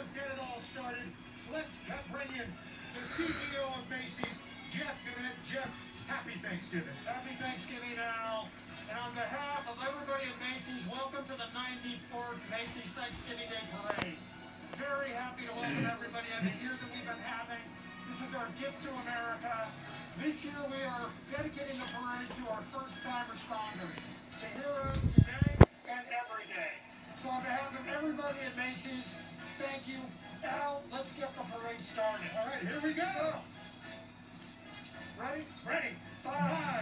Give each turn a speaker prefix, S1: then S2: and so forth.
S1: us get it all started. Let's bring in the CEO of Macy's, Jeff Gennette. Jeff, happy Thanksgiving.
S2: Happy Thanksgiving, Al. And on behalf of everybody at Macy's, welcome to the 94th Macy's Thanksgiving Day Parade. Very happy to welcome everybody on the year that we've been having. This is our gift to America. This year we are dedicating the parade to our first-time responders, the heroes day. So on behalf of everybody at Macy's, thank you. Al, let's get the parade started.
S1: All right, here we go.
S2: So, ready?
S1: Ready?
S2: Five,
S1: Five,